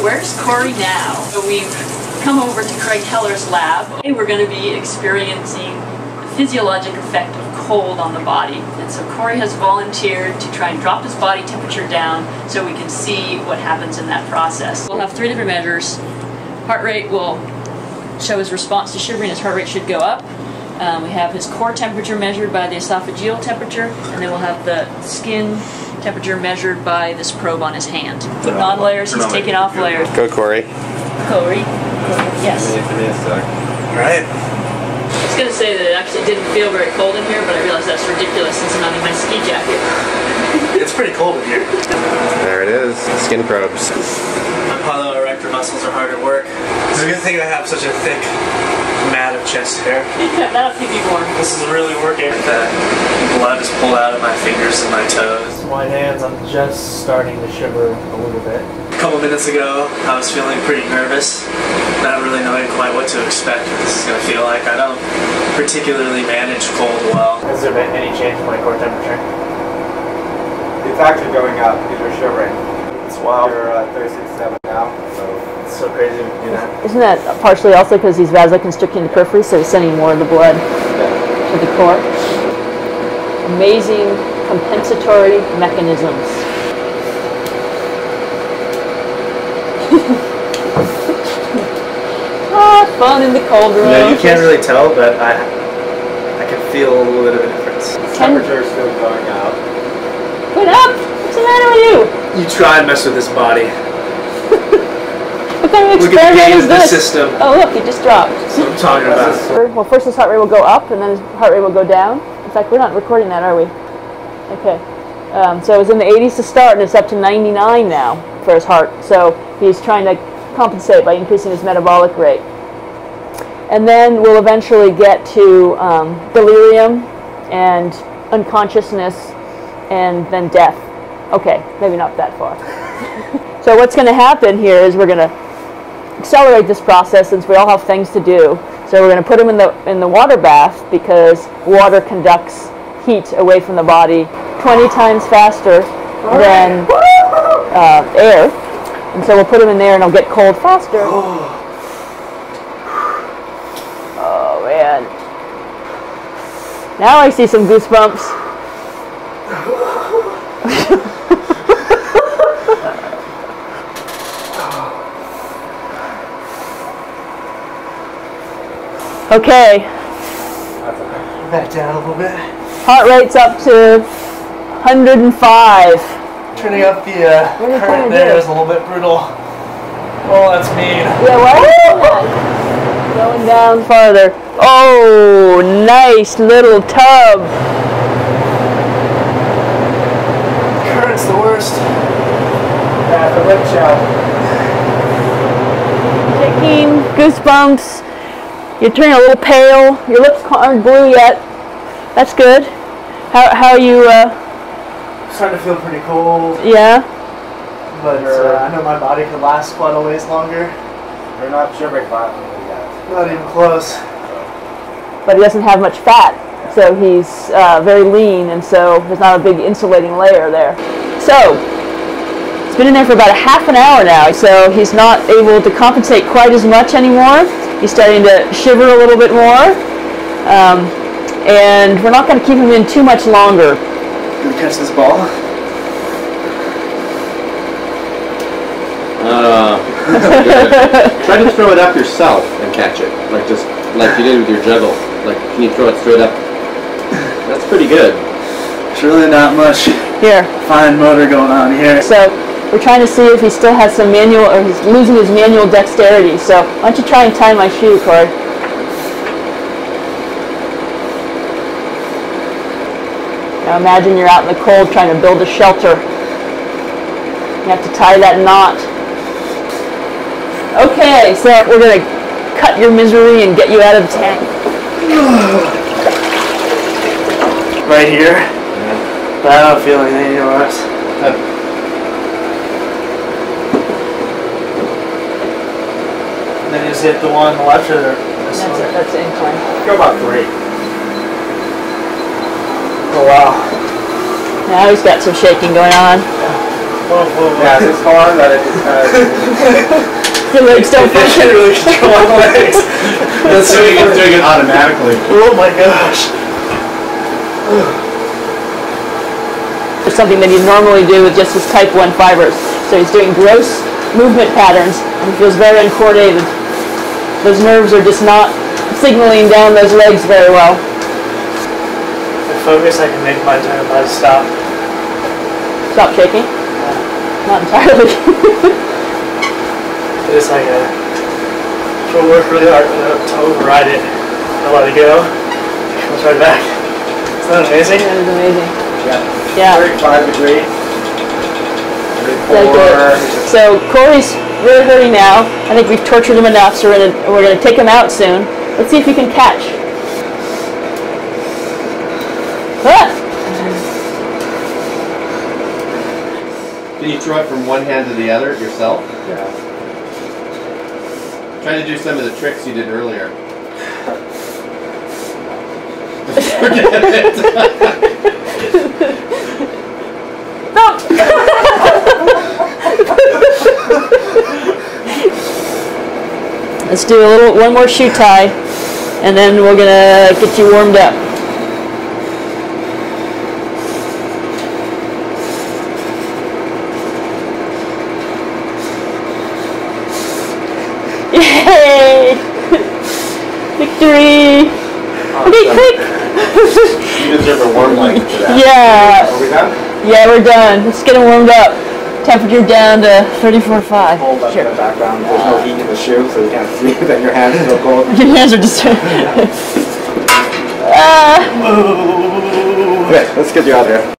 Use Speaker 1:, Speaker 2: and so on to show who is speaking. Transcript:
Speaker 1: Where's Corey now? So we've come over to Craig Heller's lab. Today we're going to be experiencing the physiologic effect of cold on the body. And so Corey has volunteered to try and drop his body temperature down so we can see what happens in that process. We'll have three different measures. Heart rate will show his response to shivering. His heart rate should go up. Um, we have his core temperature measured by the esophageal temperature, and then we'll have the skin temperature measured by this probe on his hand. Putting on layers, he's taking off layers.
Speaker 2: Go, Corey.
Speaker 1: Corey? Yes.
Speaker 3: All right.
Speaker 1: I was going to say that it actually didn't feel very cold in here, but I realized that's ridiculous since I'm not in my ski jacket.
Speaker 3: It's pretty cold in here.
Speaker 2: There it is. Skin probes.
Speaker 3: My piloerector muscles are hard at work. It's a good thing I have such a thick mat of chest hair.
Speaker 1: Yeah, that'll keep you warm.
Speaker 3: This is really working. The blood is pulled out of my fingers and my toes. White hands, I'm just starting to shiver a little bit. A couple minutes ago, I was feeling pretty nervous, not really knowing quite what to expect what this is going to feel like. I don't particularly manage cold well. Has there been any change in my core temperature?
Speaker 4: It's actually going up because you're shivering.
Speaker 3: It's wild.
Speaker 4: You're uh, 36.7 now, so
Speaker 3: It's so crazy to do that.
Speaker 1: Isn't that partially also because he's vasoconstricting the periphery, so he's sending more of the blood to the core? Amazing compensatory mechanisms. ah, fun in the cold room.
Speaker 3: No, you can't really tell, but I I can feel a little bit of a difference.
Speaker 4: temperature is still going up.
Speaker 1: Put up! What's the matter with you?
Speaker 3: You try and mess with this body.
Speaker 1: What kind of
Speaker 3: Look at the
Speaker 1: experiment is this?
Speaker 3: system.
Speaker 1: Oh, look, he just dropped.
Speaker 3: That's what I'm talking about.
Speaker 1: Well, first his heart rate will go up, and then his heart rate will go down. In fact, we're not recording that, are we? Okay. Um, so it was in the 80s to start, and it's up to 99 now for his heart. So he's trying to compensate by increasing his metabolic rate. And then we'll eventually get to um, delirium and unconsciousness and then death. Okay, maybe not that far. so what's going to happen here is we're going to accelerate this process since we all have things to do. So we're going to put them in the in the water bath because water conducts heat away from the body 20 times faster than uh, air. And so we'll put them in there and he'll get cold faster. Oh man. Now I see some goosebumps. Okay,
Speaker 3: Back down a little bit.
Speaker 1: heart rate's up to 105.
Speaker 3: Turning up the uh,
Speaker 1: What are you trying
Speaker 3: current
Speaker 1: to
Speaker 3: there
Speaker 1: do?
Speaker 3: is a little bit brutal. Oh, that's mean.
Speaker 1: Yeah, what? Going down farther. Oh, nice little tub.
Speaker 3: Current's the worst. Yeah, the lip chow.
Speaker 1: Shaking, goosebumps. You're turning a little pale. Your lips aren't blue yet. That's good. How, how are you? Uh,
Speaker 3: Starting to feel pretty cold,
Speaker 1: yeah.
Speaker 3: but uh, I know my body could last quite a ways longer.
Speaker 4: You're not shivering violently yet.
Speaker 3: Not even close.
Speaker 1: But he doesn't have much fat, so he's uh, very lean, and so there's not a big insulating layer there. So he's been in there for about a half an hour now, so he's not able to compensate quite as much anymore. He's starting to shiver a little bit more. Um, and we're not going to keep him in too much longer.
Speaker 3: Can we catch this ball?
Speaker 2: Uh, try to throw it up yourself and catch it, like just like you did with your juggle. Like, can you throw it straight up? That's pretty good.
Speaker 3: There's really not much
Speaker 1: Here.
Speaker 3: fine motor going on here.
Speaker 1: So we're trying to see if he still has some manual, or he's losing his manual dexterity. So why don't you try and tie my shoe, Corey? Now imagine you're out in the cold trying to build a shelter. You have to tie that knot. Okay, so we're gonna cut your misery and get you out of the tank.
Speaker 3: Right here. But I don't feel anything anymore. And then you just hit the one on the left or this
Speaker 1: That's
Speaker 3: one?
Speaker 1: it. That's the incline.
Speaker 4: Go about three.
Speaker 3: Oh wow.
Speaker 1: Now he's got some shaking going on.
Speaker 4: Yeah, it's hard that it uh,
Speaker 1: Your legs don't
Speaker 3: I can't
Speaker 1: function.
Speaker 3: really control my legs.
Speaker 2: That's doing it, doing it automatically.
Speaker 3: Oh my gosh.
Speaker 1: Or something that he'd normally do with just his type 1 fibers. So he's doing gross movement patterns and he feels very uncoordinated. Those nerves are just not signaling down those legs very well.
Speaker 3: I focus, I can make my entire body stop.
Speaker 1: Stop shaking. Not entirely.
Speaker 3: It's like a, to work really hard to override it. I let it go. It comes right back. Isn't that amazing?
Speaker 1: that is amazing.
Speaker 4: yeah,
Speaker 1: Yeah.
Speaker 4: 35 degree.
Speaker 1: Like
Speaker 4: 34.
Speaker 1: So Corey's really hurting now. I think we've tortured him enough, so we're gonna we're gonna take him out soon. Let's see if he can catch. Ah!
Speaker 2: Can you throw it from one hand to the other yourself?
Speaker 4: Yeah.
Speaker 2: Try to do some of the tricks you did earlier. Forget it.
Speaker 1: Let's do a little one more shoe tie, and then we're gonna get you warmed up. Yay! Victory! Okay, quick!
Speaker 4: You deserve a warm mic for that.
Speaker 1: Yeah,
Speaker 4: Are we done?
Speaker 1: yeah, we're done. Let's get him warmed up. Temperature down to 34.5.
Speaker 4: Hold up
Speaker 1: Sure.
Speaker 4: in the background. There's no heat in the shoe, so you can't see that your hands are so cold.
Speaker 1: Your hands are just. ah,
Speaker 4: Okay, let's get you out of here.